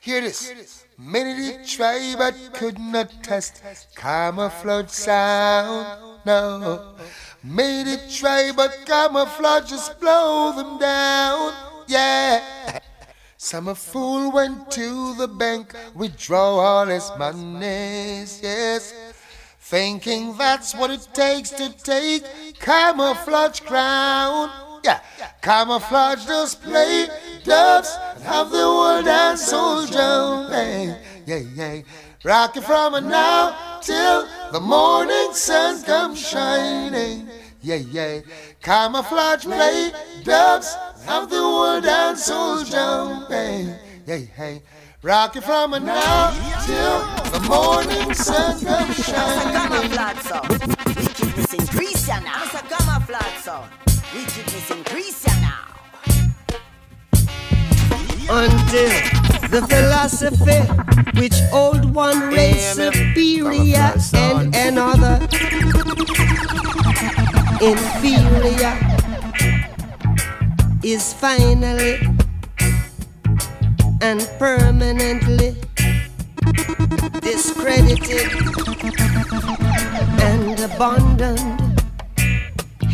Hear this. Many did try but could not test camouflage sound. No. Many did try but camouflage just blow them down. Yeah. Some a fool went to the bank, withdraw all his monies, yes. Thinking that's what it takes to take camouflage crown. Yeah, camouflage does play dubs have the world and soul jumping. Yeah, yeah. Rocking from now till the morning sun comes shining. Yeah, yeah. Camouflage play dubs have the world and soul jumping. Yeah, yeah. Rocking from now till the morning sun comes shining. Camouflage sound. Wickedness now. It's a camouflage sound. Wickedness increase now. until the philosophy which old one race superior and another inferior is finally and permanently discredited and abandoned.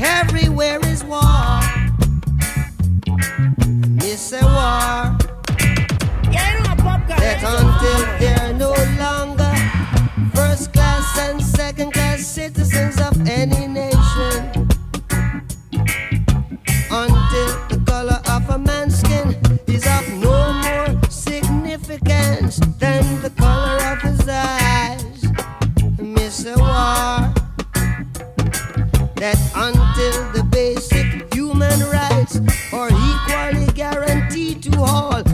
Everywhere is war. Miss a war. That until they're no longer first class and second class citizens of any nation. That until the basic human rights are equally guaranteed to all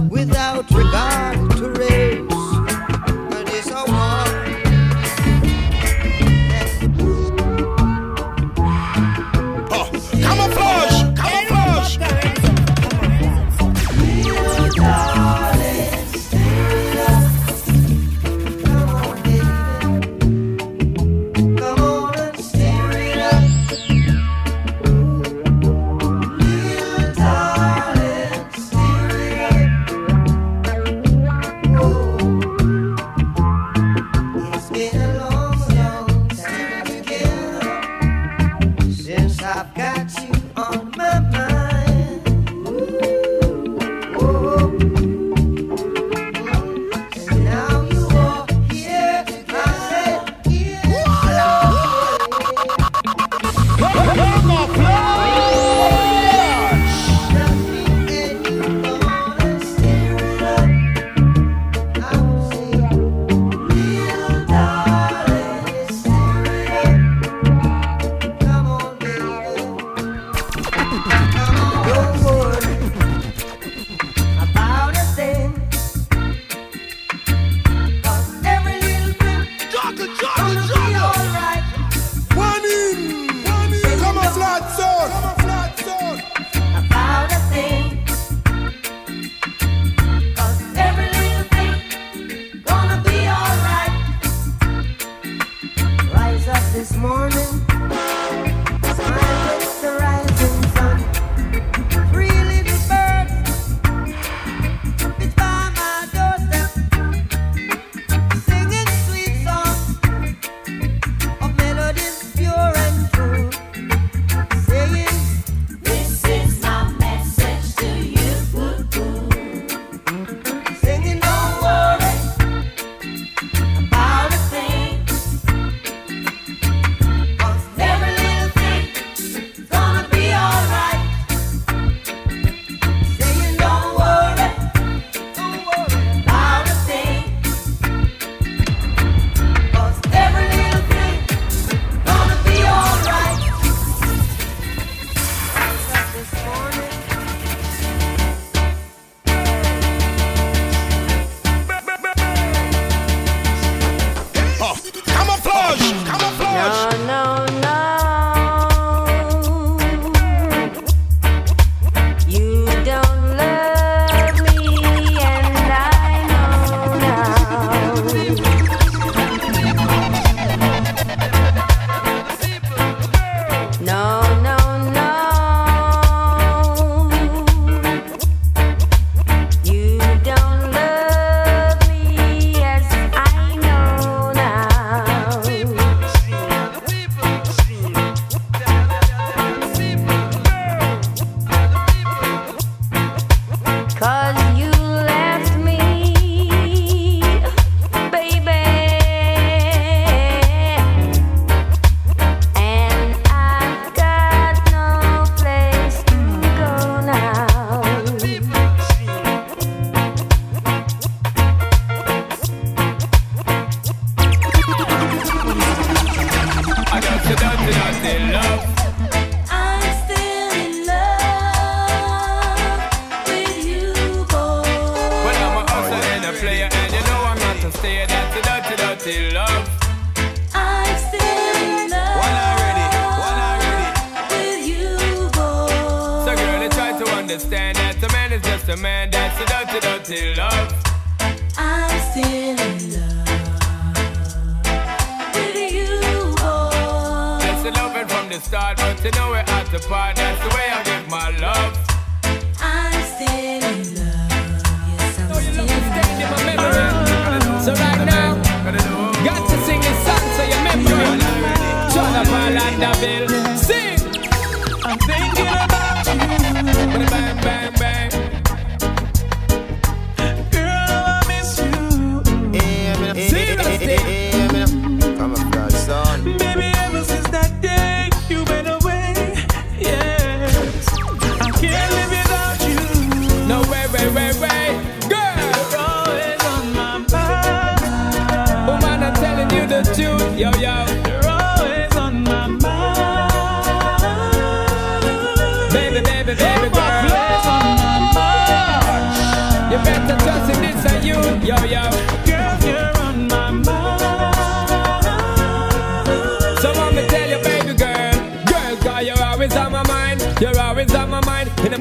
you know we're at the part, that's the way I do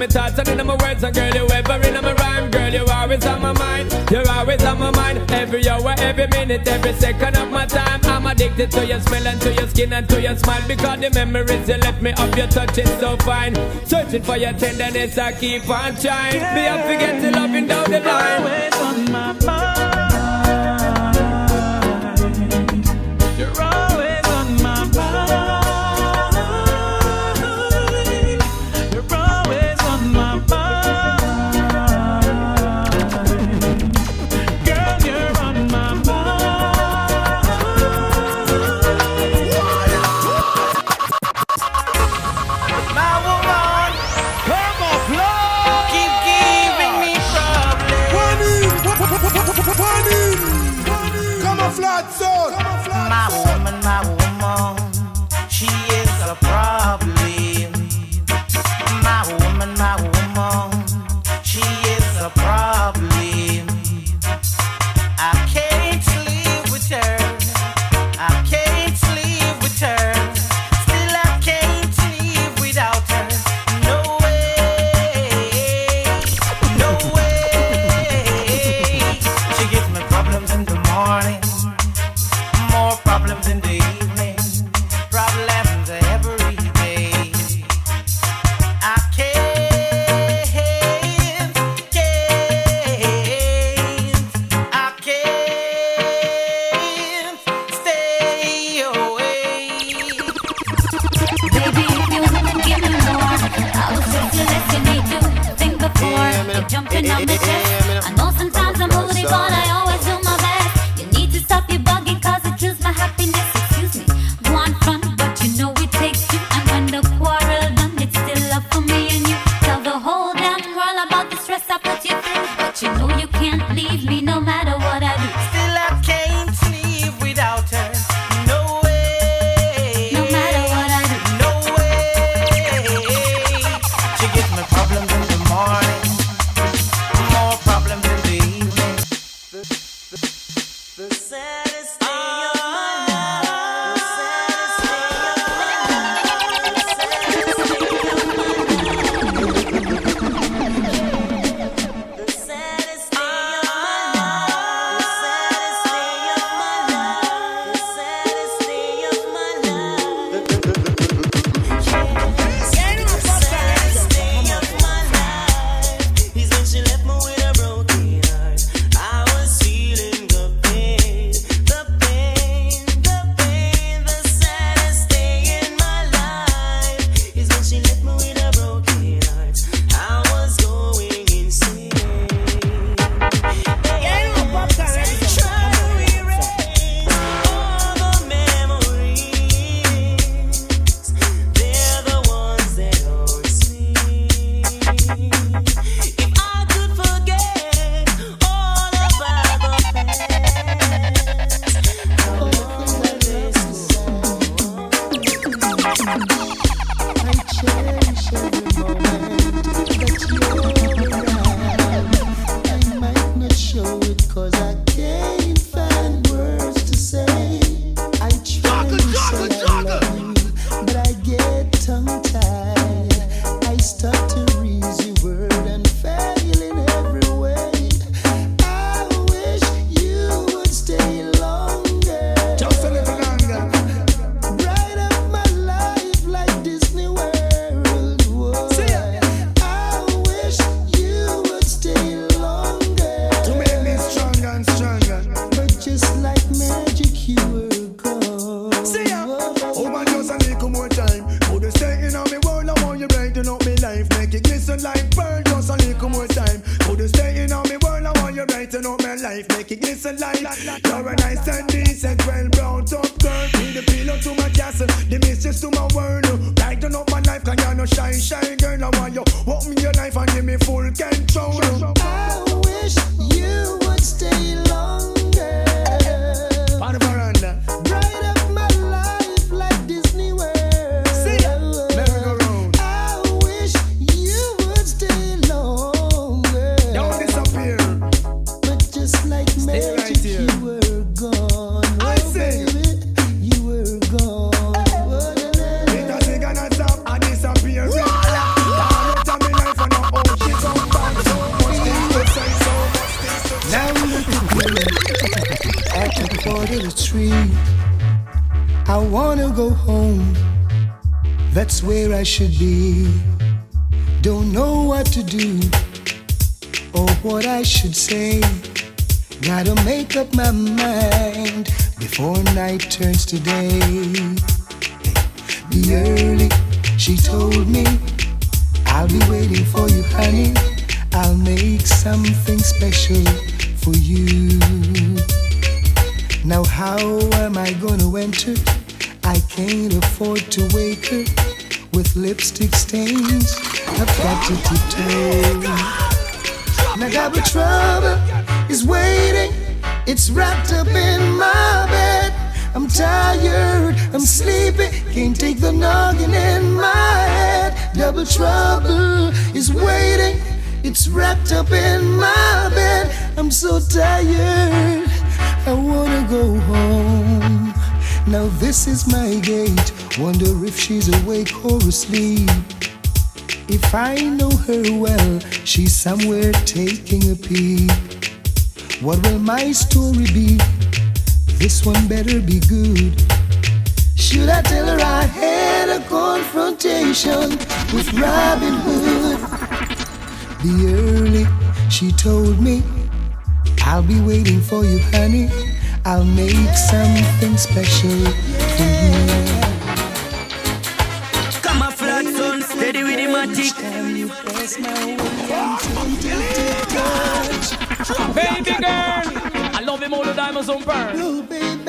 my thoughts and in my words And girl, you ever in my rhyme Girl, you always on my mind. You're always on my mind. Every hour, every minute, every second of my time. I'm addicted to your smell and to your skin and to your smile Because the memories you left me of your touch is so fine. Searching for your tenderness, I keep on trying. Me, I forget to love you down the line. Always on my mind. It's wrapped up in my bed. I'm tired, I'm sleepy, can't take the noggin in my head. Double trouble is waiting. It's wrapped up in my bed. I'm so tired, I wanna go home. Now this is my gate. Wonder if she's awake or asleep. If I know her well, she's somewhere taking a peep. What will my story be? This one better be good. Should I tell her I had a confrontation with Robin Hood? Be early, she told me. I'll be waiting for you, honey. I'll make something special for you. Baby girl, I love him all the diamonds on burn. Oh, baby,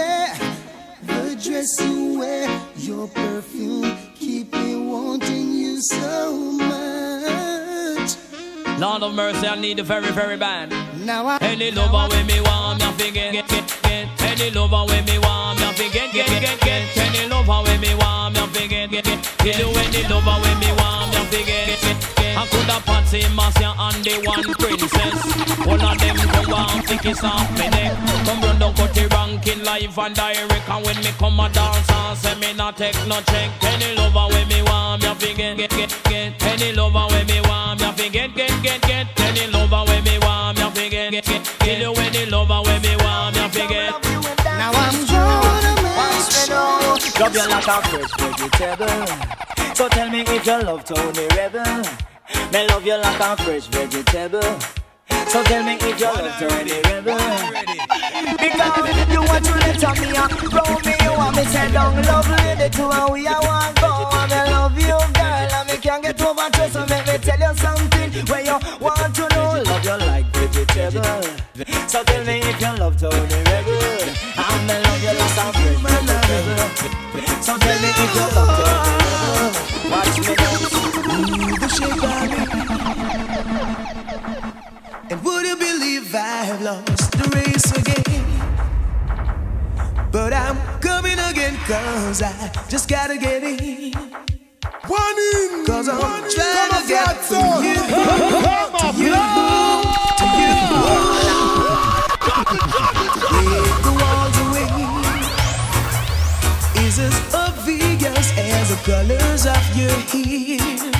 the dress you wear, your perfume, keep me wanting you so much. Lord of mercy, I need the very, very bad. Now I Any lover when me want, me fi get, get, get, get. Any lover when me want, me fi get, get, get, get. Any lover when me want, me fi get, get, get. Kill any lover when me want, me fi get, I coulda Patsy, Marcia, and the one princess. One of them come want to kiss off me neck. Come run down cut the ranking live and direct. And when me come a dance and say me not take no check. Any lover when me want, me fi get, get, get, get. Any lover when me want, me fi get, get, get, get. Any lover when me want, me fi get, get, get. Kill you any lover when me want, me fi get. now I'm gonna make sure. Love you like a fresh vegetable. So tell me if you love Tony Rebel. Me love you like a fresh vegetable. So tell me if you love Tony Rebel. Because you want to let me and roll me, you want me say down love lady to and we a want go. And me love you girl and me can't get over to so make me tell you something where you want to know. Love you like vegetable. So tell me if you love Tony Rebel. And me love you like a fresh vegetable. So tell me if you love Tony Rebel. Watch me. The shape of me. And would you believe I've lost the race again? But I'm coming again, cause I just gotta get in. One in. Cause I'm One in. trying to get to you. To you. To you. Take the walls away. Is as obvious as the colors of your hair.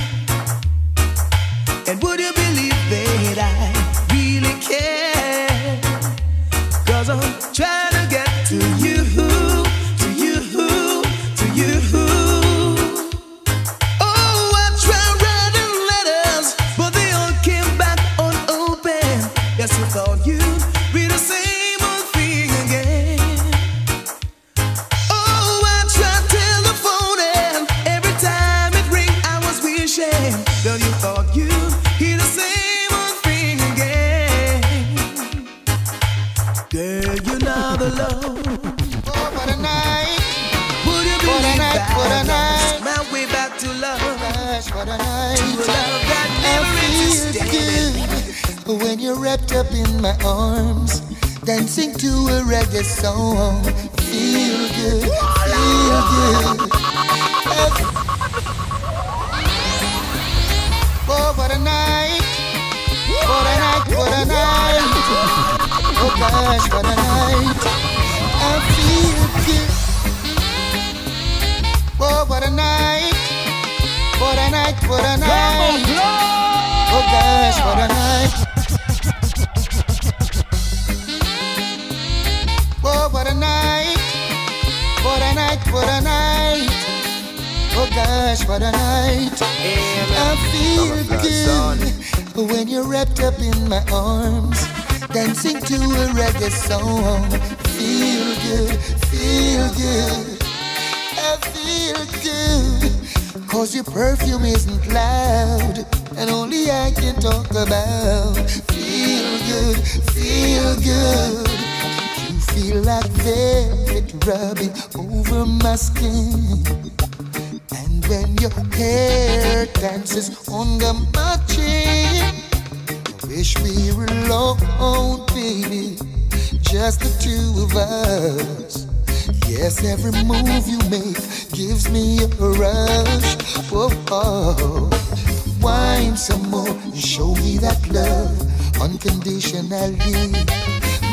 When you're wrapped up in my arms, dancing to a reggae song. Feel good, feel good. Oh, what a night! What a night! What a night! Oh gosh, what a night! I feel good. Oh, what a night! What a night! What a night! Oh gosh, what a night. What a night. for a night, for a night. Oh gosh, for a night. I feel good when you're wrapped up in my arms, dancing to a reggae song. Feel good, feel good. I feel good. Cause your perfume isn't loud, and only I can talk about. Feel good, feel good. Feel like velvet rubbing over my skin. And when your hair dances under my chin, I wish we were alone, baby. Just the two of us. Yes, every move you make gives me a rush. Whoa, oh. Wine some more and show me that love unconditionally.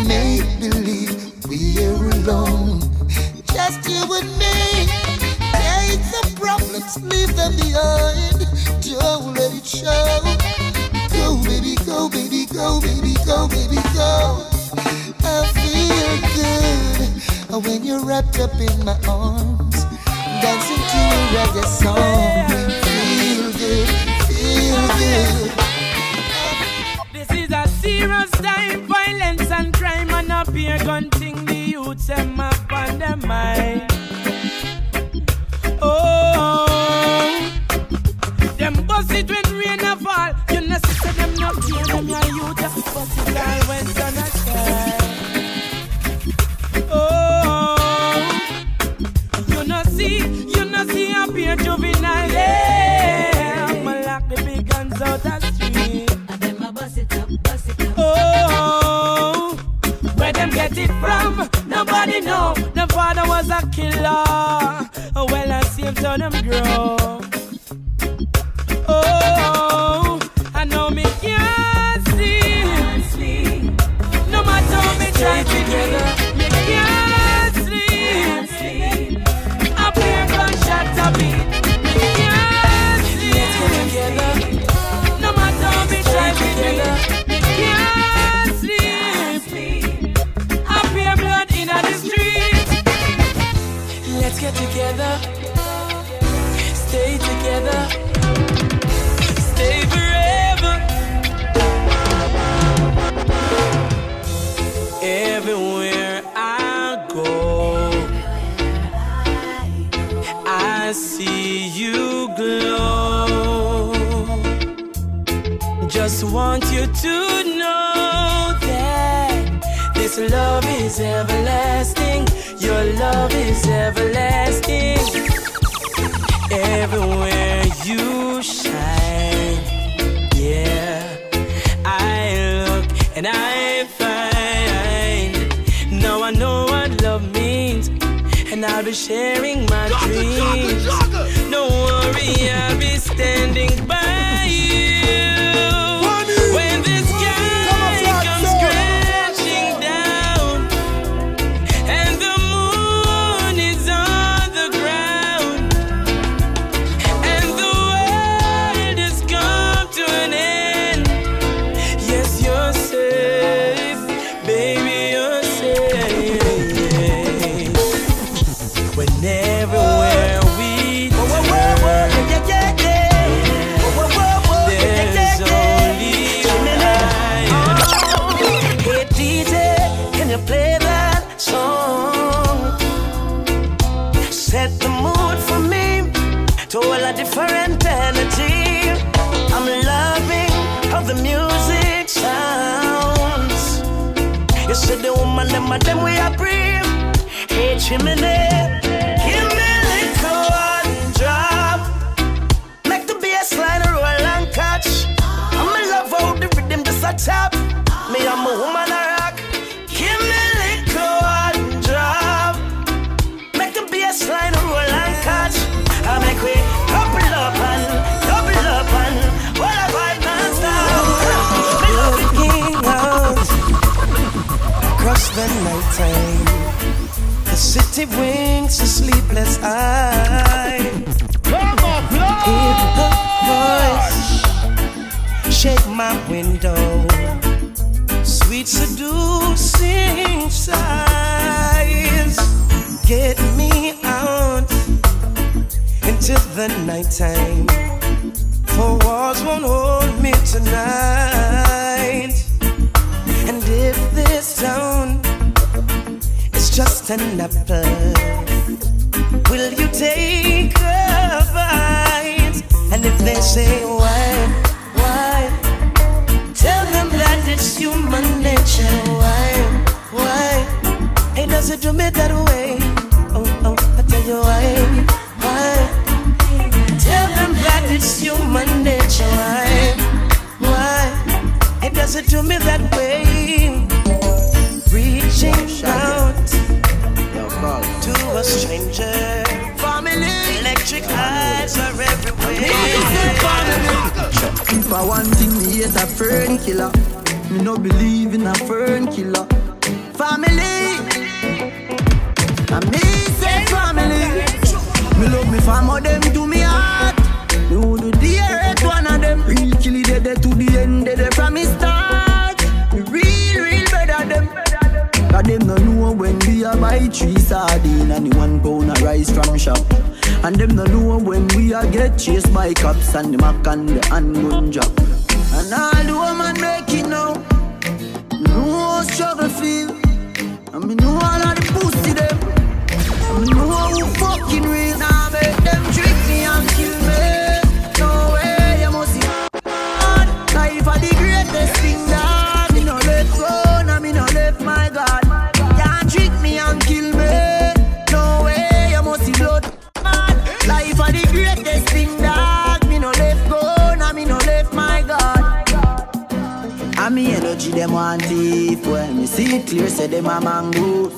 Make believe we're alone, just you and me. Take the problems, leave them behind. Don't let it show. Go, baby, go, baby, go, baby, go, baby, go. I feel good when you're wrapped up in my arms, dancing to a reggae song. Feel good, feel good. This is a serious time, violence and crime here gun thing the youths them up on their mind. Oh, them bust it when Them grow. Sharing my dreams. Don't worry, I'll be standing by them and them we are brave. Hey, chimney, The city winks a sleepless eye. Hear her voice shake my window. Sweet seducing sighs get me out into the nighttime. For walls won't hold me tonight. Just apple, will you take a bite? And if they say why, why? Tell them that it's human nature. Why, why? Hey, does it do me that way? Oh, oh, I tell you why, why? Tell them that it's human nature. Why, why? It doesn't do me that way. Reaching out to a stranger. Family, electric eyes are everywhere. If I want thing, me hate a fern killer. Me no believe in a fern killer. Family, and me say family. Me love me fam, them to me heart. Me would dearest one of them. Real killy dead to the end, dead from me start. Me real, real better them. Cause them no know when we a buy three sardine and one pound of rice from shop. And them no know when we a get chased by cops and the mac and the handgun drop. And all the woman make it now. No struggle feel. And me know all of the pussy them. And me know who fucking real. Me energy them want thief. When me see it clear say them a mongoose.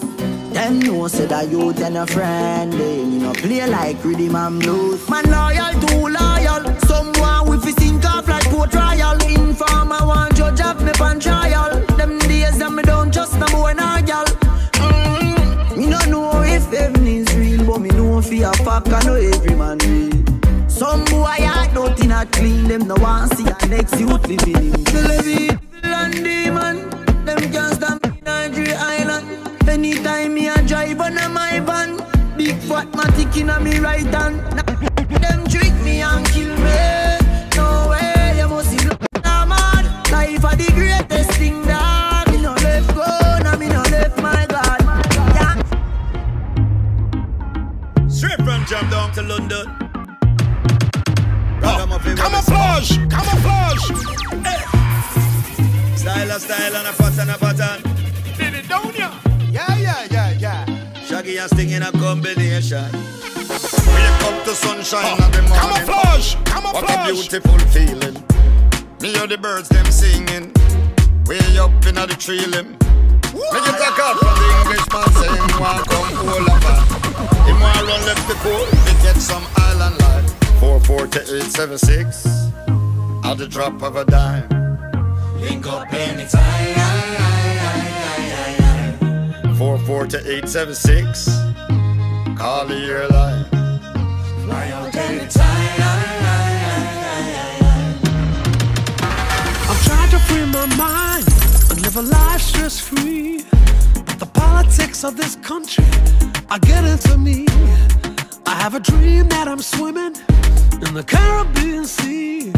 Them know say that youth and a friend me no play like rhythm and blues. Man loyal too loyal Someone with fi sink off like port royal. Informer want judge of me pan trial. Them days that me don't trust no boy nor gal. Mm Me no know if heaven is real But me know fi a fuck I know every man real. Some boy are dirty not clean, them no want see a next youth living in. And demon, them can't stand me in Nigeria Island. Anytime me a drive on a my van, big fat matic in a me right hand. Them trick me and kill me. No way, you must see blood nah mad. Life are the greatest thing that me no left go, now me no left my God. Yeah. Straight from Jam down to London. Camouflage, camouflage. Style a style and a pattern a pattern. Did it down ya? Yeah, yeah, yeah, yeah. Shaggy and Sting in a combination. Wake up to sunshine in the morning. Camouflage, What a beautiful feeling. Me hear the birds them singing. Way up in the tree limb. Me get a call from the Englishman saying he want come hold up. He want run left the coast to get some island life. 44876 at the drop of a dime. Link up anytime. 44876 Call the airline. Fly out anytime. I'm trying to free my mind and live a life stress free. But the politics of this country are getting to me. I have a dream that I'm swimming in the Caribbean Sea.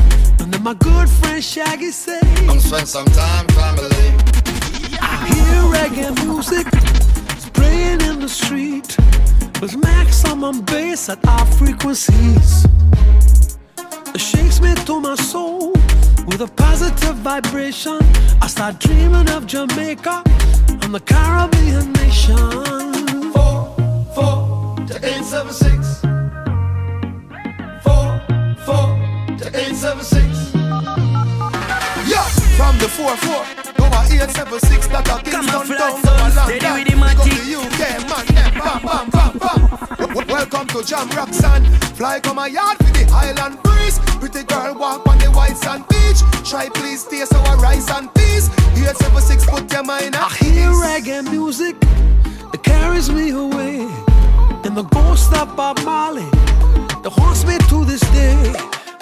And then my good friend Shaggy say, Come spend some time, family. I hear reggae music playing in the street with maximum bass at our frequencies. It shakes me to my soul with a positive vibration. I start dreaming of Jamaica from the Caribbean nation. Four, four to eight seven six. Four, four to eight seven six. Yeah, from the four four. Go a eight seven six. That a Kingston town. Go a long steady with the Big up matic. the UK man. Them bam bam bam bam. Welcome to Jam Rock Sun. Fly come a yard for the island breeze. Pretty girl walk on the white sand beach. Try please taste our rice and peas. Eight seven six. Put your mind I hear reggae music that carries me away, and the ghost of Bob Marley that haunts me to this day.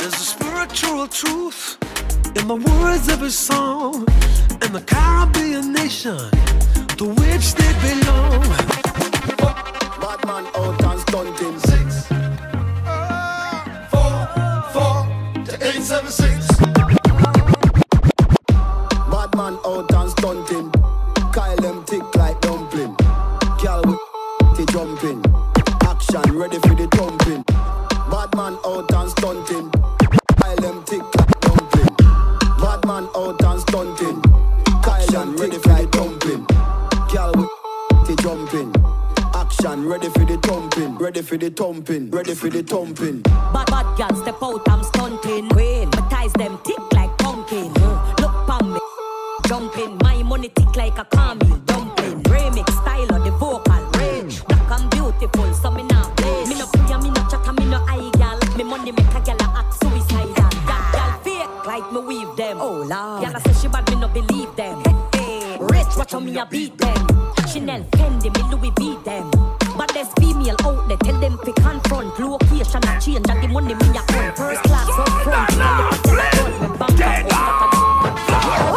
There's a spiritual truth in the words of his song, and the Caribbean nation to which they belong. Badman out and stunting. six. Uh, four, four to eight seven six. Bad man out and stunting. Kyle them tick like dumpling. Girl with the jumping. Action ready for the thumping. Bad man out and stunting. Ready for the thumping. Ready for the thumping. Bad bad girl step out, I'm stunting. Queen, my ties them tick like pumpkin. Look pon me, jumping. My money tick like a caramel dumpling. Remix style of the vocal range. Black and beautiful, so me not play. Me no pray, me no chat, me no eye gal. Me money make a gal a act suicidal. That gal fake like me weave them. Oh lord, gal a say she bad, me no believe them. Hey, hey. Rich, watch how me a beat them. Chanel, Fendi, me Louis V them. But there's female out there, tell them to confront. Location a change, and the money me a earn. First class up front, tell them to tell them me bank account.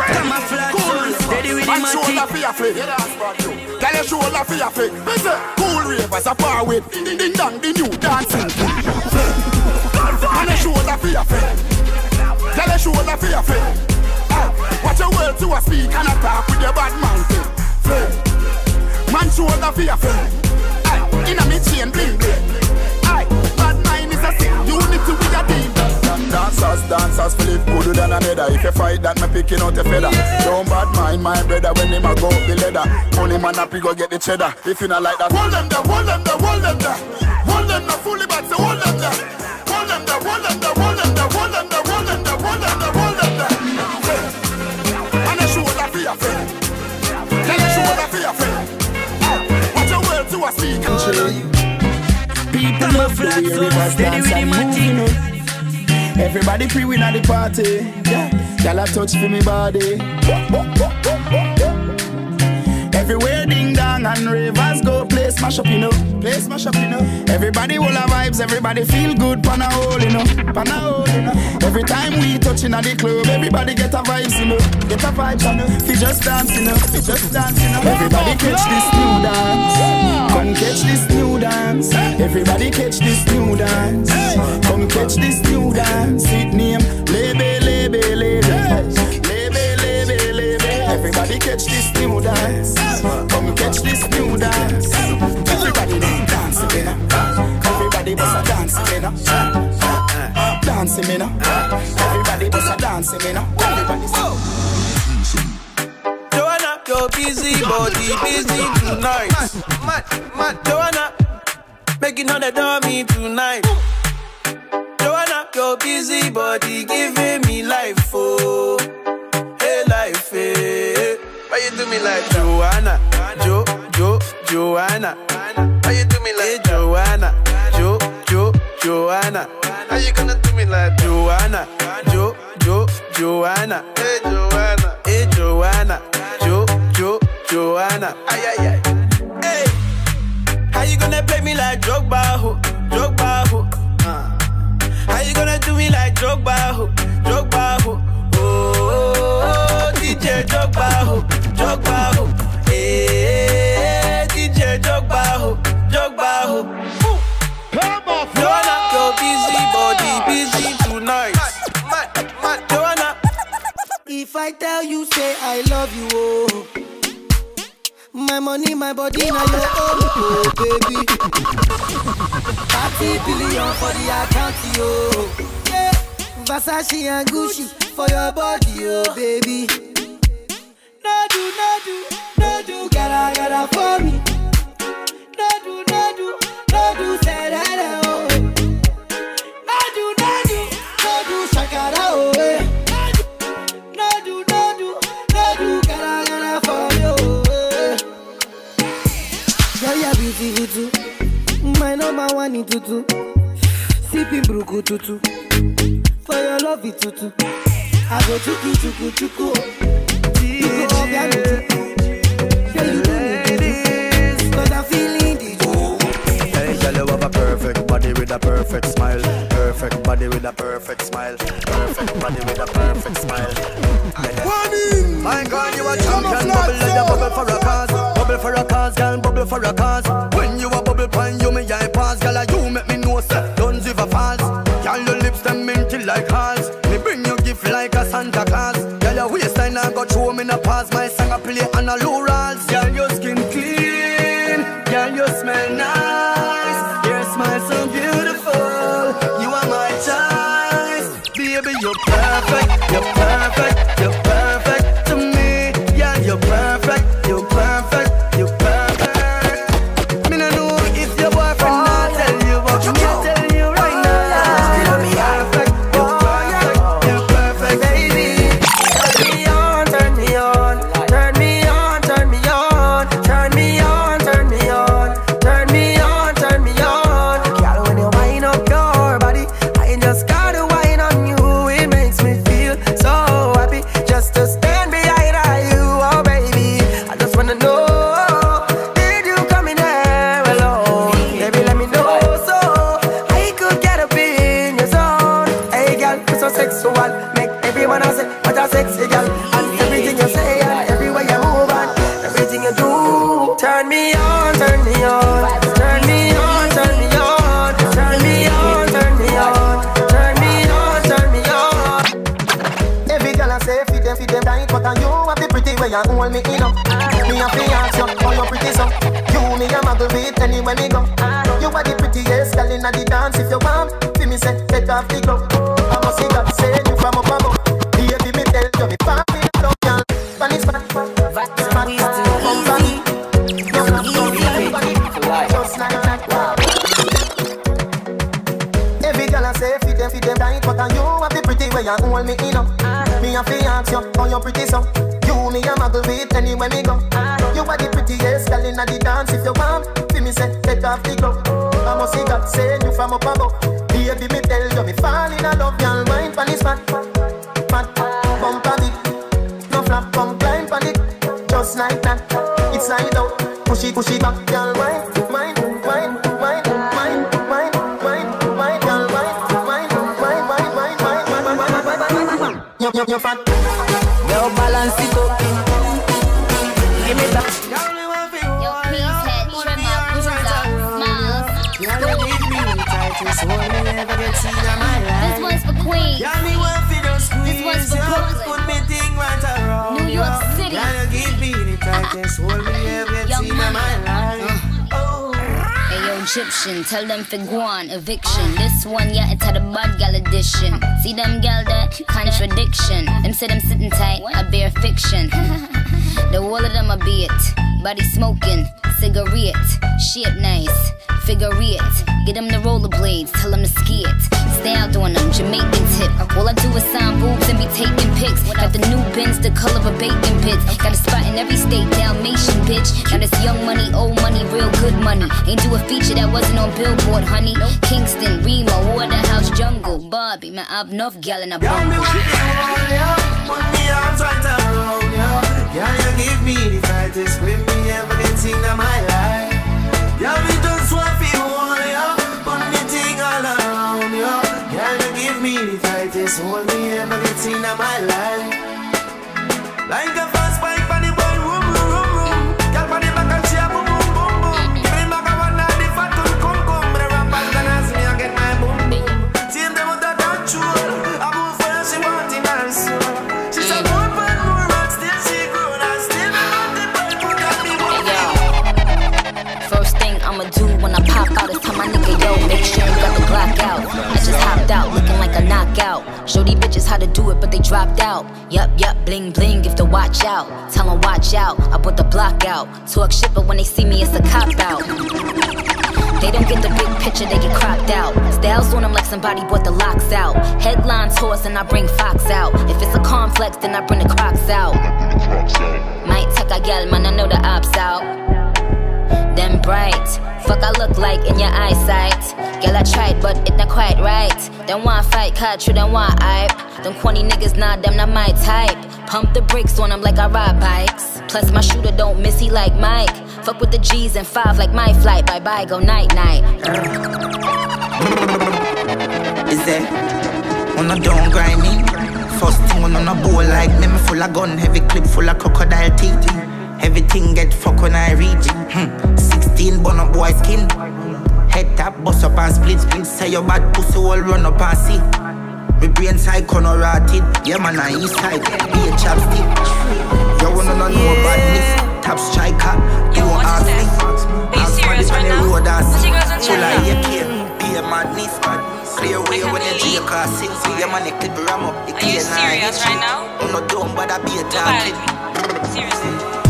Camouflage son, steady with the Man shoulder for your flick. Tell your shoulder for your flick. Me say, cool ravers a par with. Ding ding dong, the new dancing. Man your shoulder for your flick. Tell your shoulder for your flick. Watch your words to a speak and a talk with your bad man. Flick. Man shoulder for your flick. Aye, Inna bling bling. Aye, bad mind is a sin. Unity with your team. Dancers, dancers, Philip gooder than a leather. If you fight that, me picking out a feather. Don't bad mind my brother when him a go up the ladder. Money man up, he go get the cheddar. If you not like that, hold them there, hold them there, hold them there. Hold them there, fully back, so hold them there. Hold them there, hold them there, hold them there, hold them there, hold them there, hold them there, hold them there. And a shoulder for your friend. Tell a shoulder for your friend. Watch your words to a speak. People love flat son, steady with the matic. Everybody free win at the party. Yeah. Y'all a touch for me body. Everywhere ding dong and ravers go play smash up, you know. Play smash up, you know. Everybody will have vibes, everybody feel good, pan a hole, you know. Pan a hole, you know. Every time we touching at the club, everybody get a vibes, you know. Get a vibes, you know. We just dance, you know. We just dance, you know. Everybody catch this new dance. Come catch this dance. Everybody catch this new dance. Come catch this new dance. It name Lebe, Lebe, Lebe. Lebe, Lebe, Lebe. Everybody catch this new dance. Come catch this new dance. Everybody then dance again. Everybody bust a dance again. Dance me now. Everybody bust a dance me now. Everybody Joanna, you're busy, body busy tonight. Mad, mad, Joanna, making all the dummy tonight. Joanna, you're busy, body giving me life, oh, hey life, hey. Why you do me like Joanna, Jo, Jo, Joanna? Why you do me like Joanna, Jo, Jo, Joanna? How you gonna do me like Joanna, Jo, Jo, Joanna? Hey Joanna, hey Joanna, Jo, Jo, Joanna? Ay ay ay. Hey, how you gonna play me like Drogba, ho, Drogba, ho? Uh. How you gonna do me like Drogba, ho, Drogba, ho? Oh, oh, oh, DJ Drogba, ho, Drogba, ho. Hey, DJ Drogba, ho, Drogba, ho. Joanna, you're busy, body busy tonight. Joanna, If I tell you, say I love you, oh. My money, my body, now your own, oh baby. 30 billion for the account, yo. Yeah. Versace and Gucci for your body, oh baby. No do, no do, no do, girl. futi in tutu. Sipping bruku tutu. For your love it tutu. I go chuku chuku chuku. You go do with a perfect smile. Perfect body with a perfect smile. Perfect body with a perfect smile. My God, you a champion. Bubble like a bubble for a cause. Bubble for a cause, girl. Bubble for a cause. When you a bubble pan, you me eye pass, girl. You make me know say don't ever false. Girl, your lips them minty like hearts. Me bring you gift like a Santa Claus. Girl, your waistline I got through me in a pass. My song I play on a low you hold me in up. Me a fi ask you, how you pretty so? You me a muggle with anywhere me go. You are the prettiest girl inna the dance. If you want, fi me say take off the glove. I must see God say you from up above. Baby me tell you me fall in love, girl. Bunny spot, spot, spot, come for me. Just like that. Every girl I say fit them, fit them tight, but you have the pretty way you hold me in up. Me a fi ask you, how you pretty so? You me a muggle with anywhere me go. You are the prettiest girl inna the dance. If you want, fi me say take off the glove. I must see God say you from up above. Baby me tell you me fall in love, girl. Mind pon this spot, spot, bump on it. No flap, come climb on it, just like that. It's slide out, push it, push it back, mind, mind, your fat. Girl, balance it up. Give me that. This one's for queen, Y'all me. This one's for Put me thing right around. New York City. Egyptian, tell them for Guan, eviction. This one, yeah, it's had a bad gal edition. See them gal there? Contradiction. Them say them sitting tight, I bear fiction. the wall of them a be it. Body smoking, cigarette, shit nice. Figure it, get them the rollerblades, tell them to ski it. Stay out doing them, Jamaican tip. All I do is sign boobs and be taking pics. Got the new bins, the color of bacon bits. Got a spot in every state, Dalmatian bitch. Now this young money, old money, real good money. Ain't do a feature that wasn't on Billboard, honey. Kingston, Remo, Waterhouse, Jungle, Bobby, man, I've enough gal in a bungle. Yeah, you give me the tightest grip me ever get in my life. Yeah, me just want to hold you, put me thing all around you. Yeah, you give me the tightest hold me ever get in my life. Like a knockout. Show these bitches how to do it, but they dropped out. Yup, yup, bling, bling, if to watch out. Tell 'em watch out, I put the block out. Talk shit, but when they see me, it's a cop out. They don't get the big picture, they get cropped out. Styles on them like somebody bought the locks out. Headlines horse and I bring Fox out. If it's a complex, then I bring the crocs out. Might take a gal, man, I know the ops out. Bright, Fuck I look like in your eyesight. Girl, I tried, but it not quite right. Don't want fight, catch you, don't want hype. Them corny niggas, nah, them not my type. Pump the brakes on them like I ride bikes. Plus my shooter don't miss, he like Mike. Fuck with the G's and five like my flight. Bye bye, go night night. Uh. Is there? When I don't grind me. First thing when on a bowl like me, me full of gun, heavy clip full of crocodile teeth. Everything get fuck when I reach it. Hmm. 16 bun up boy skin. Head tap, bust up and split split. Say your bad pussy all run up and see. Me brain side corner rotted. Yeah man, I east side. Be a chapstick. You wanna know no badness? Top striker. You want ask me? Ask for the on the road ass. Full of AK. Be a madness. Clear way when you G car six. See your money clip ram up. Are you serious right now? I'm not dumb, but I be a talking.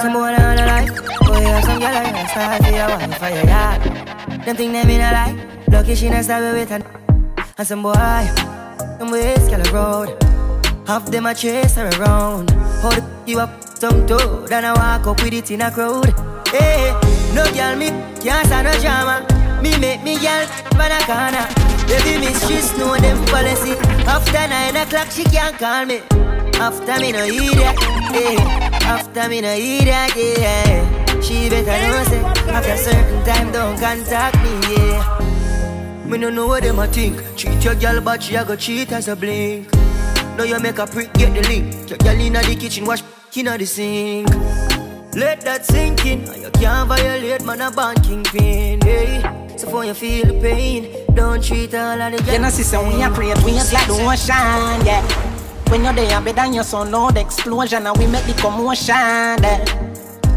Some boy on the life. Oh yeah, some girl on the start for your one for your yard. Them think them in a lie. Lucky she not stab with an. And some boy, them ways girl road. Half them a chase her around. Hold you up some toad and I walk up with it in a crowd. Hey, no girl me can't stand no drama. Me make me girl ban a corner. Baby mistress know them policy. After nine o'clock she can't call me. After me no hear that, yeah. After me no hear that, yeah. She better know say after certain time don't contact me, yeah. Me no know what them a think. Cheat your girl, but she a go cheat as a blink. Now you make a prick get the link. Your girl inna the kitchen wash inna the sink. Let that sink in. and You can't violate man a band kingpin, hey. So for you feel the pain, don't treat all of the You know, sister, when you pray, we just like the ocean, yeah. When you're there, better than your son, loud explosion, and we make the commotion, yeah.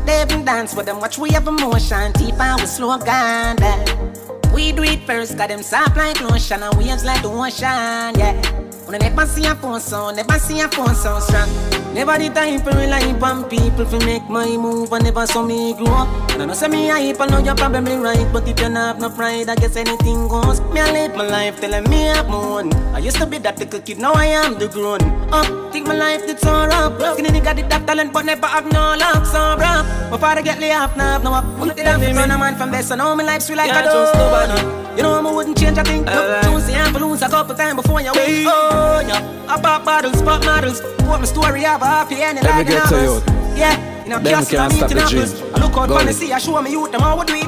They even dance with them, watch we have emotion, deep and we slow down, yeah. We do it first, got them soft like lotion, and waves like the ocean, yeah. When I never see a phone sound, never see a phone sound strong. Never the time for rely on people to make my move, and never saw me grow up. And I know say me hype, I know you're probably right, but if you don't have no pride, I guess anything goes. Me I live my life telling me I'm moon. I used to be that little kid, now I am the grown up. Think my life did so rough. Skinny nigga did that talent, but never have no luck, so rough. My father get laid off now, now I put it down. Son a man from best, I know my life's sweet like a dove. You know I wouldn't change a thing. Look, Tuesday and lose a couple times before you win. Oh, yeah. I pop bottles, pop models. What my story have a happy ending Let me like get to you. Yeah, you know, Them can't and stop the eating dream. apples. I look out Go for the sea, I show me youth, them how would do it.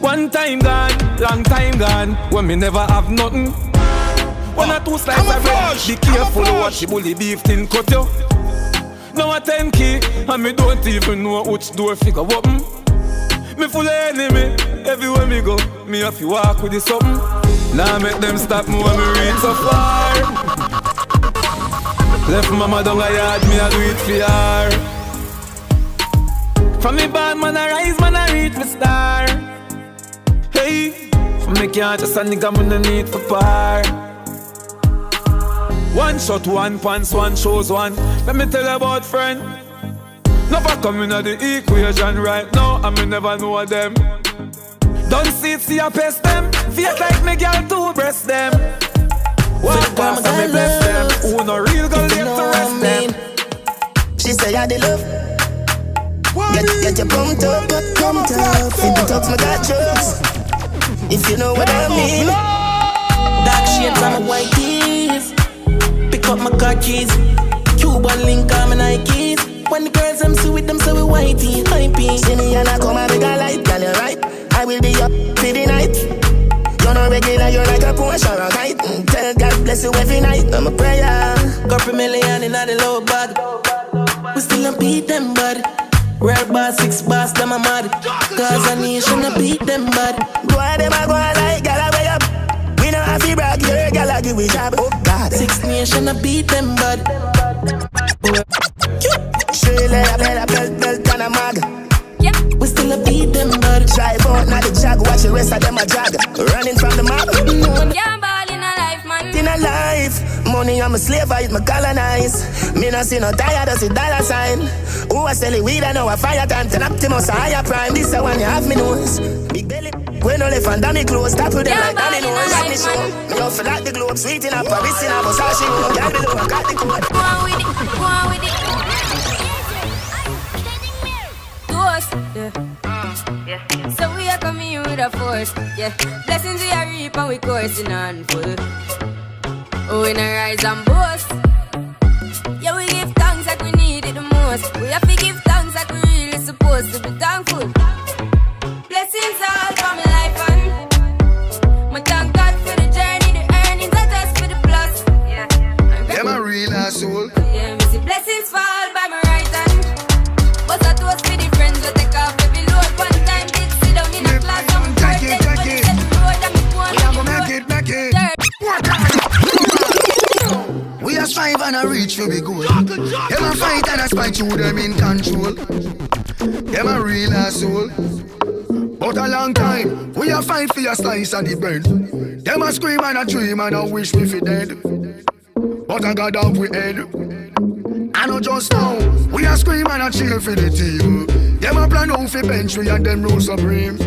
One time gone, long time gone, when me never have nothing. One or two slices of bread. Be careful what the bully beef thing cut you. Now a ten key, and me don't even know which door figure open. Me full of enemy, everywhere me go, me have to walk with the something. Now make them stop me when me reach so far. Left mama down a yard, me a do it for her. From me bad man I rise, man I reach me star. Hey, from me can't just a nigga me no need for par. One shot, one pants, one shows one. Let me tell you about friend. Never come in the equation right now, and me never know them. Don't see it, see I pest them. Feel like me girl to breast them. One pass and me bless them. Who no real girl If you left know to rest them. She say I the love. Get, get your pumped up, pumped up. If the talks, my got jokes. If you know what I mean. Dark shades on my white keys. Pick up my car keys. Cuban link on my Nikes. When the girls them see with them, say we whitey, hypey. See me and I come and make a light, girl, you're right. I will be up for the night. You're not regular, you're like a Porsche or a kite. Mm, Tell God bless you every night. I'm a prayer. Couple million in the low bag. We still don't beat them, bud. Red bar, six bars, them a mad. Cause a nation a beat them, bud. Go on, them a go on like gal way up. We know have to brag, your gal a give we job. Oh God. Six nation a beat them, bud. She lay a bed, a belt, belt, and a mag. We still a beat them, bud. Drive out, not the jag, watch the rest of them a jag. Running from the mob. Yeah, ball in a life, man. In a life, money I'm a slave, I eat my colonize. Me no see no tired, I see dollar sign. Who I sell it weed, I know a fire time. Ten Optimus, a higher prime. This a one you have me nose. Big belly, when no left and dummy clothes. Stop with them Yeah, like Danny ball in nose. Got me show. Me off like the globe, sweet in a Paris in a Versace. Girl below, I got the code. Go on with it, go on with it. Ghost, mm, yeah. So we are coming with a force. Yeah, blessings we are reap and we coursing on full. Oh, we not rise and boast. Yeah, we give thanks like we need it the most. We have to give thanks like we really supposed to be thankful. Blessings all for my life and my thank God for the journey, the earnings are just for the plus. Yeah, Them a real asshole. Strive and a reach for we goal. Them a fight and a spite you them in control. Them a real asshole. But a long time, we a fight for a slice and the bread. Them a scream and a dream and a wish we fi dead. But I got off we head. I know just now, we a scream and a cheer for the team. Them a plan out fi bench we and them rule supreme.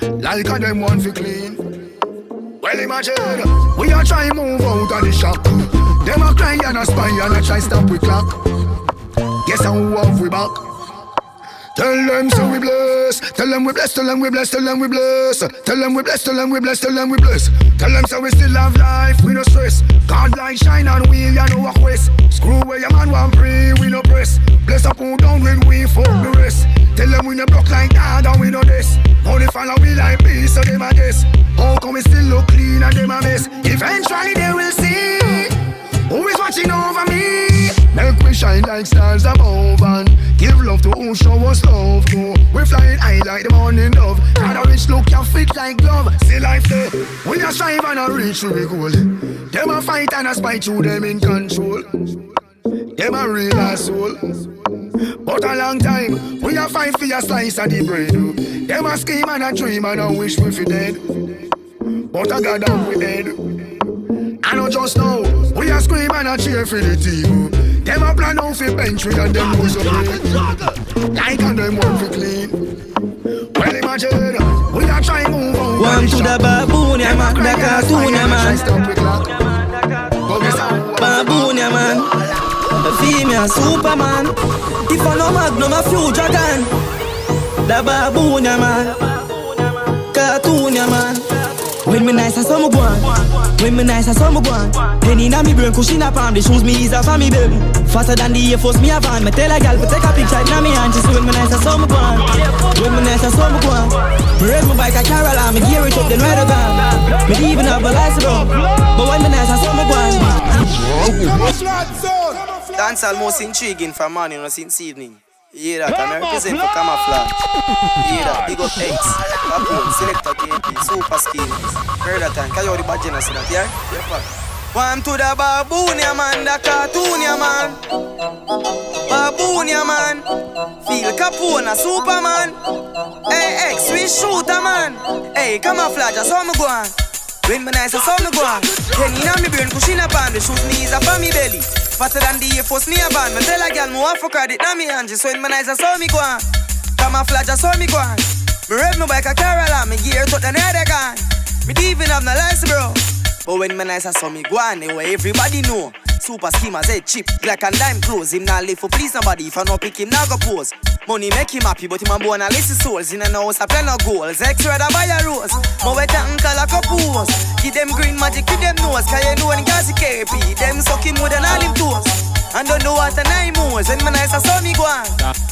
Like a them one fi clean. Well imagine, we a try move out of the shop. Them a cry and a spy and a try stop we clock. Guess how have we back? Tell them so we bless. Tell them we bless. Tell them we bless. Tell them we bless. Tell them we bless. Tell them we bless. Tell them we bless. Tell them so we still have life. We no stress. God light shine on we. Ya know walk west. Screw where your man want pray. We no press. Bless up who down when we fuck the rest. Tell them we no block like God and we no this. Only follow we like peace so them a guess. How come we still look clean and them a mess? Eventually they will see. Who is watching over me? Make we shine like stars above and give love to who show us love. No, we flying high like the morning dove. Got a rich look, you fit like glove. See life there. We a strive and a reach to the goal. Them a fight and a spite you, them in control. Them a real asshole. But a long time, we a fight for your slice of the bread. Them a scheme and a dream and a wish we fi dead. But I got down with head. I know just now, we a scream and a cheer for the team. Them a plan out fi bench we and them lose brain. Like and them want fi clean. Well imagine, we a try move on. One to the baboon, yeah man, the cartoon, yeah man. Baboon, yeah man. Female Superman. If I no magnum, a future gun. The baboon, yeah man. Cartoon, yeah man. When me nice, I saw me go. When me nice, I saw me go on. Henny na me brain, cushion up on the shoes me ease off on me belly. Faster than the Air Force, me a van. Me tell a gal to take a picture inna me hand. She say when me nice, I saw me go. When me nice, I saw me go. Me raise my bike a Carol and me gear it up, then ride a van. Me even have a license, bro. But when me nice, I saw me go. Dance most intriguing from morning or since evening. Hear that? And I represent for camouflage. Hear that? Big up X, Baboon, Selector KP, Super Skills. That time? Can you the bad in that? Yeah? Yeah. One to the baboon, yeah man, the cartoon, yeah man. Baboon, yeah man. Feel Capone, a Superman. Hey, X, we shoot a man. Hey, camouflage, I saw me go on. When me nice, I saw me go on. Henny in me brain, cushion up on the shoes, me is up on me belly. Fatter than the Air Force, van. Me tell a girl, me want for credit, now me hand. So when me nice, I saw me go on. Camouflage, I saw me go on. Me rev me bike a Caroline, me gear to the nether gun. Me even have no license, bro. But when me nice, I saw me go on, eh, where everybody know. Super schemers, head cheap, black and dime clothes. Him not live for please nobody. If I no pick him, now go pose. Money make him happy, but him a born a list souls. In a house, a plan of goals. X red a buy a rose. Mo wet and call a pose. Give them green magic, give them nose. Cause you know when gas KP. Them suck him more than all him toes. And don't know what a nine moves. When me nice, I saw me go on.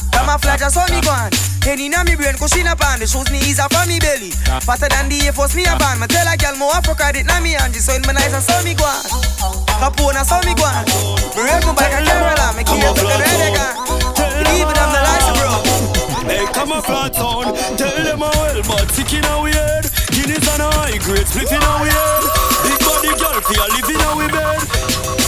Camouflage, I saw me go on. Henny na me brain, cushion up on the shoes me ease up on me belly. Fatter than the Air Force, me van. Me tell a girl, mo want for credit, na me hand. So when me nice, I saw me go on. Capone, I saw me go on. Me me back a Caroline, me gear to the. Believe it, I'm the license, bro. Hey, come a flat town. Tell them how well, but sick in head. Guineas on high grade, split in head. Big body girl, you live in bed.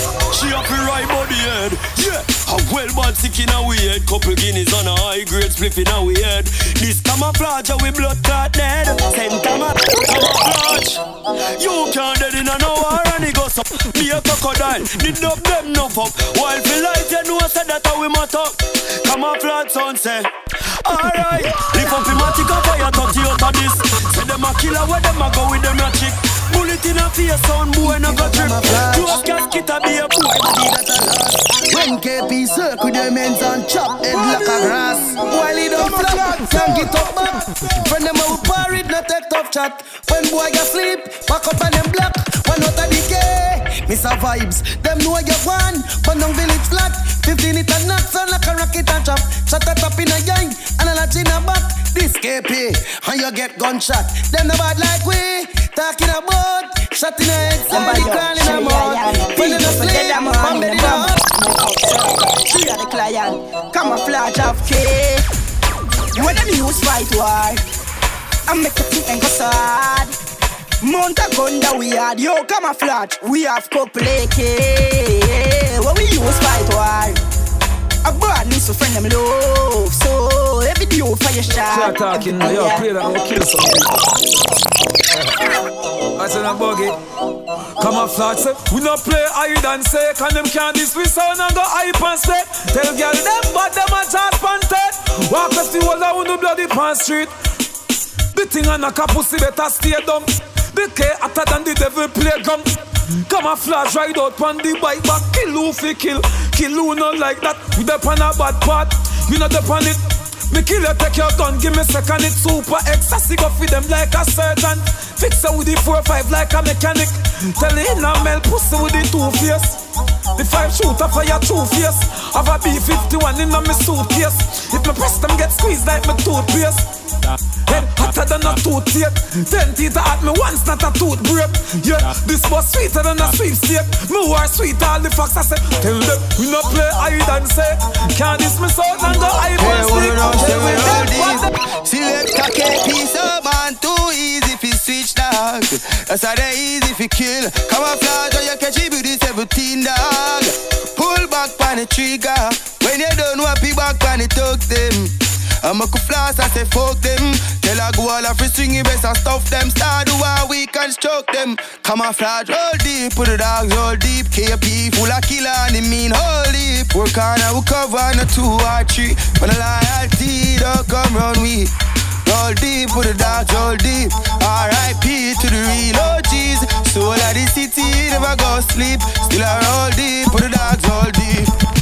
Up her right body head. Yeah, a well bad sick in our head. Couple guineas on a high grade, split in our head. This camouflage, we blood clot dead. Send camo- camouflage. You can't dead in a no war and it goes up. Be a crocodile, need up them no fuck. While feel like you know, I said that how we mat up. Camouflage son say. Alright, lift up him a tick a fire, touch you out of this. Say them a killer, where them a go with them a chick. Bullet in a face, son boy no go trip. Close casket a be a boy, body that a. When KP circle the men's and chop head like a grass While he don't flap, can't get up back Friend them out parried, not take tough chat. When boy get sleep, back up on them block. One out of the K. Mr. Vibes, them know you one. But down village flat. 15 it and knock sound like a rocket and chop. Shut that up in a yang, and a lot in a back. This KP, and you get gunshot. Them no bad like we. Talking about shot in a head, somebody crawling a mouth. When you no sleep, one bed in a hut. She are the client, camouflage of K. When them use fight war, I make a think and go sad. Mount a gun that we had, yo camouflage, we have couple AK. When we use fight war, a boy needs to friend them love. So every day you fire shot. Start talking, every yo, day- play that, I'll kill somebody. I said, a buggy. Come on, flat, say, eh? we not play hide and seek, and them can't this we sound and go hype and step. Tell girl them, but them a chat panted. Walk us the whole of the bloody pan street. The thing and a pussy better stay dumb. The K hotter than the devil playground. Come a flash ride out on the bike back. Kill who fi kill. Kill who not like that. We the on a bad part. We not on it. Me kill you, take your gun, give me second it's super. See go feed them like a surgeon Fix her with the 4-5 like a mechanic. Tell him now mel pussy with the two face. The five shooter for your two face. Have a B51 in me suitcase. If me press them get squeezed like me toothpaste. Head hotter than a toothpick Ten teeth at me once, not a tooth break Yeah, this was sweeter than a sweepstake. Me war sweet, all the facts I say. Tell them, we not play hide and seek. Can't dismiss out and go Hey, and we don't say Tell we me all them, what deep. Select a KP, so man, too easy. Fi switch dog. That's how they easy fi kill. Camouflage, or you catch it with the 17 dog. Pull back on the trigger. When you don't know be back on the talk them. I'm a floss, I say fuck them. Tell a go all free swing, best I stuff them. Start do how we can stroke them. Camouflage, hold deep, put the dogs hold deep. KP full of killer and the mean deep. Work on a cover on a two or three. When a loyalty don't come round we. Roll deep, put the dogs roll deep. R.I.P. to the real OGs. Soul of the city, never go sleep. Still I roll deep, put the dogs roll deep.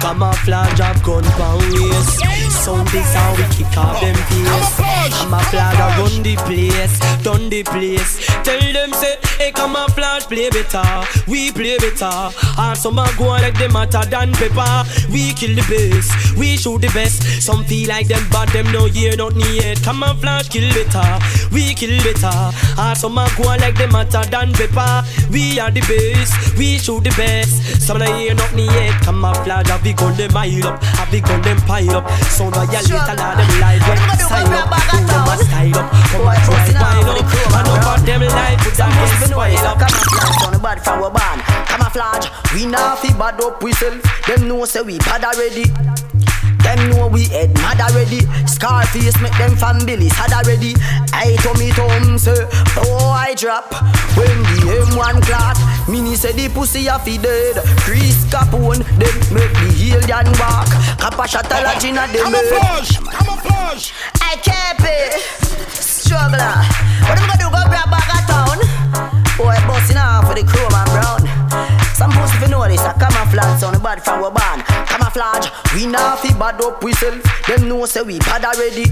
Camouflage of gun pound waist. Sound is how we kick off them face Camouflage a run the place, done the place. Tell them say, hey camouflage play better. We play better. And some a go like them hotter than pepper. We kill the best, we shoot the best. Some feel like them bad, them no hear nothing yet. Camouflage kill better, we kill better. And some a go like them hotter than pepper. We are the best, we shoot the best. Some no hear nothing yet. Camouflage have we gun them pile up. Have we gun them pile up. Sound of your later now them live when sign up. Who them a style up. Come and try wind up. And up on. them life with them head be know spoil it's up camouflage on the bad from we born. Camouflage, we not fi bad up we self. Them know say we bad already. Them know we head mad already. Scarface make them fan Billy's had already. I to me tom say, oh I drop. When the M1 clock, Mini say the pussy a fi dead. Chris Capone, them make the alien walk. Kappa shot a lodge inna them Camouflage, camouflage. I can't pay. Struggler. What am I gonna do? Go grab back a town? Boy, busting off for the chrome and brown. Some pussy fi know this a camouflage on the bad from we born. Camouflage, we not fi bad up we self. Them know say we bad already.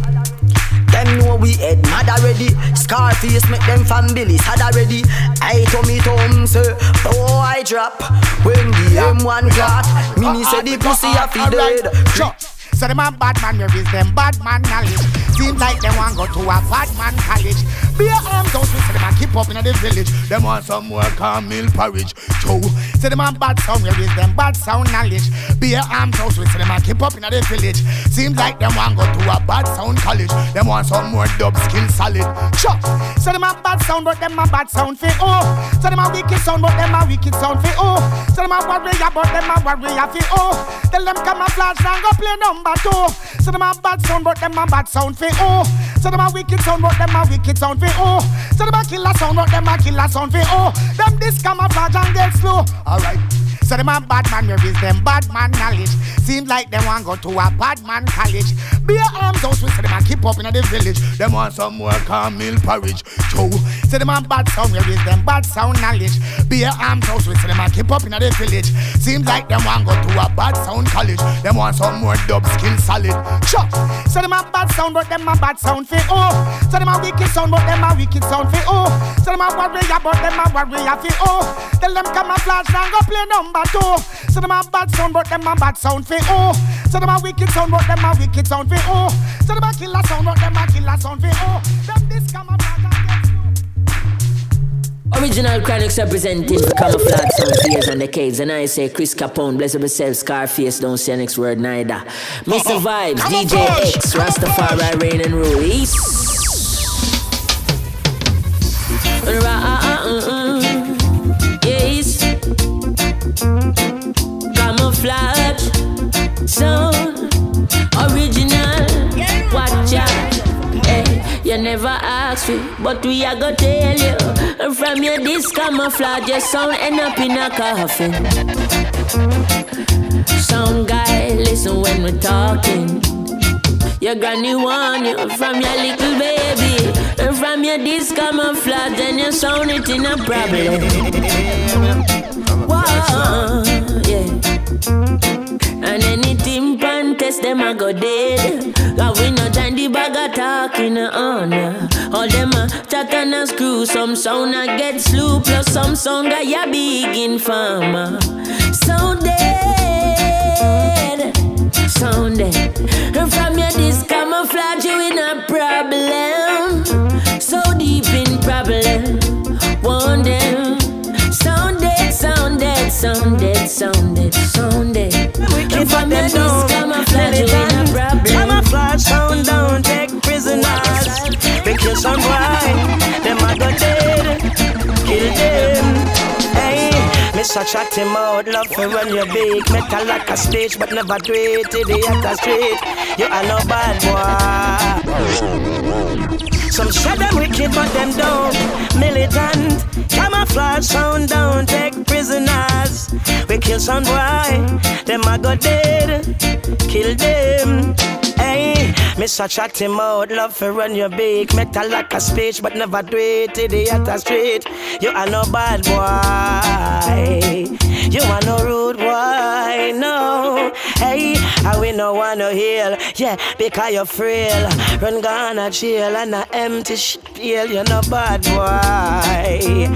Them know we head mad already. Scarface make them fan Billy's had already. I to me tom say, oh I drop. When the M1 clock, Mini say the pussy a fi dead. So them a bad man, where is them bad man knowledge? Seems like them want go to a bad man college. Be a arms out, so them a keep up in the village. Them want some work on meal porridge. Joe, so them a bad sound, where is them bad sound knowledge? Be a arms out, so them a keep up in the village. Seems like them want go to a bad sound college. Them want some more dub skill solid. Chop, so them a bad sound, but them a bad sound for oh. So them a wicked sound, but them a wicked sound for oh. So them a warrior, but them a warrior for oh. Tell them camouflage and go play number two. So them a bad sound, but them a bad sound for oh. So them a wicked sound, but them a wicked sound for oh. So them a killer sound, but them a killer sound for oh. Them this camouflage and get slow. Alright. So them a bad man, where is them bad man knowledge? Seems like them want go to a bad man college. Be a arms house, we say them a keep up in the village. Them want some on meal porridge. Joe, Say them a bad sound, where is them bad sound knowledge? Be a arms house, we say them a keep up in the village. Seems like them want go to a bad sound college. Them want some more dub skin solid. Sure. Say them a bad sound, but them a bad sound for oh. Say them a wicked sound, but them a wicked sound for oh. Say them a warrior, but them a warrior for oh. Tell them camouflage and go play number two. Say them a bad sound, but them a bad sound for oh. Say them a wicked sound, but them a wicked sound for oh. Say them a killer sound, but them a killer sound for oh. Them this camouflage and Original Chronics representing for camouflage sound for years and decades. And I say Chris Capone, bless up yourself, Scarface, don't say next word neither. Mr. Vibes, DJ X, Rastafari, Rain and Rule. Camouflage sound. Original. Watch out. Hey, you never asked me, but we are gonna tell you. From your this camouflage, your sound end up in a coffin. Sound guy, listen when we're talking. Your granny warn you from your little baby. And from your this camouflage, and you sound it in a problem. Yeah. And anything test them a go dead. Cause we no join the bag of talking on. All them a chat and a screw. Some sound a get slew. Plus some song a ya big informer. Sound dead. Sound dead. And from your this camouflage you in a problem. So deep in problem. One them. Sound dead, sound dead, sound dead, sound dead, sound dead. Wicked from but your them don't camouflage you in a problem. Camouflage sound down, take prisoners. Make your son blind, them a go dead. Kill them. Hey, Mr. Chat him out, love for run your big Metal like a stage, but never do it the other street You are no bad boy Some say them wicked, but them don't Militant, camouflage sound down, take We kill some boy, them a go dead Kill them. Hey, Mr. Chat him out, love for run your big like a speech, but never do it the other street. You are no bad boy You are no rude boy, no. Hey, I we no wanna heal? Yeah, because you're frail. Run gonna jail and a empty spiel. You're no bad boy.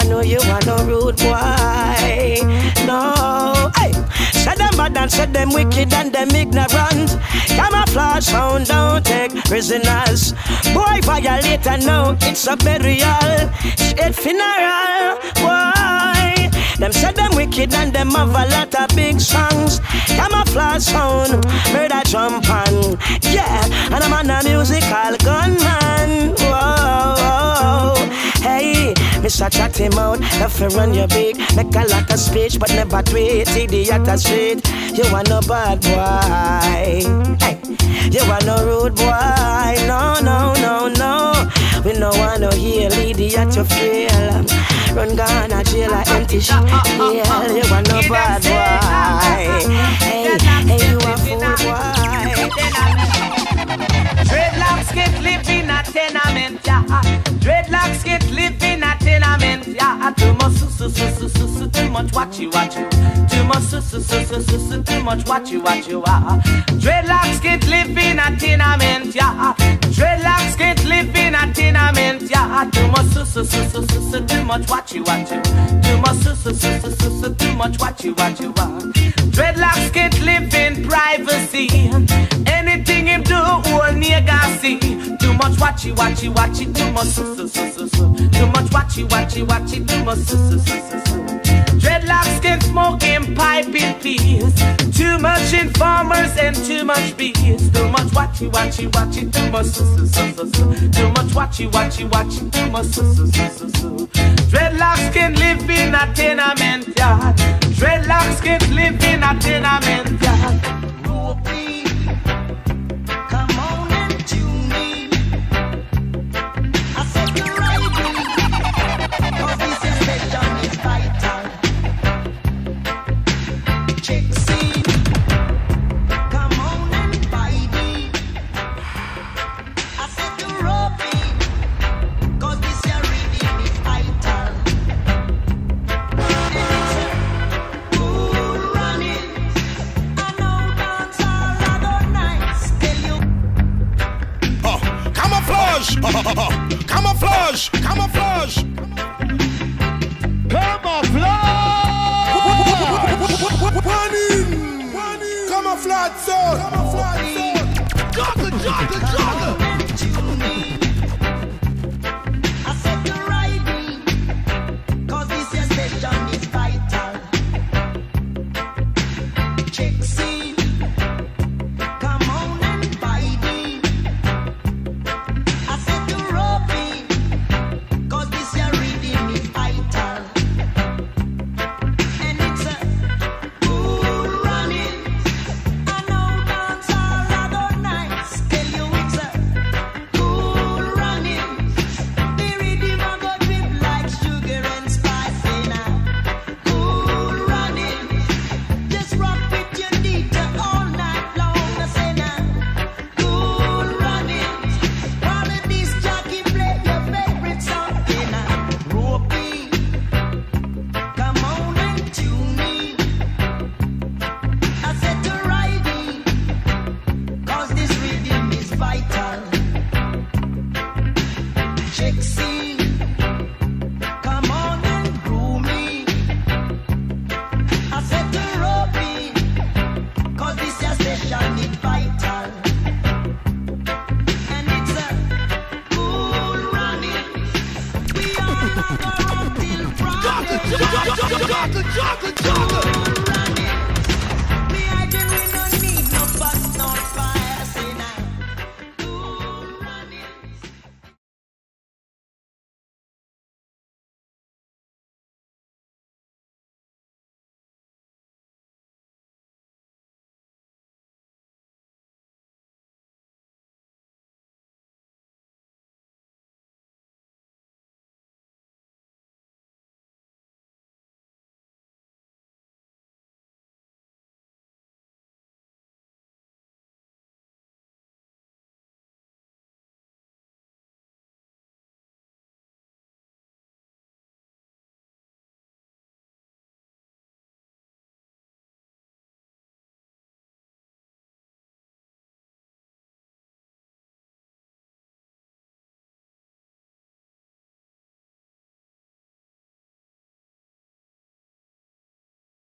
I know you are no rude boy No, hey Say them bad and say them wicked and them ignorant. Camouflage sound don't take prisoners. Boy violate and now it's a burial. Straight funeral, boy Them say them wicked and them have a lot of big songs. Camouflage sound, murder jump on. Yeah, and I'm on a musical gunman. Whoa. Hey, Mr. Chat him out. Love to run your big Make a lot of speech But never tweet. Idiot a street You are no bad boy. Hey, you are no rude boy. No, no, no, no. We no want no heal Idiot you feel Run Ghana jail a empty shit Yeah, you are no bad boy. Hey, hey, you a fool boy Dreadlocks get live in a tenement, yeah. Dreadlocks get live in a tenement, yeah. Too much su su su su su too much watch you watch you. Too much su su su su su too much watch you watch you. Ah. Dreadlocks get live in a tenement, yeah. Dreadlocks get live in a tenement, yeah. Too much su su su su su su, too much watch you watch you. Too much su su su su su too much watch you watch you. Ah. Dreadlocks watchy, watchy, watchy, too much su su su su. Too much watchy, watchy, watchy, too much su su su su su. Dreadlocks and pipe in peace. Too much informers and too much bees. Too much watchy, watchy, watchy, too much su su su su su. Too much watchy, watchy, watchy, too much su su su su su. Dreadlocks can live in a tenement yard. Dreadlocks can live in a tenement yard. Come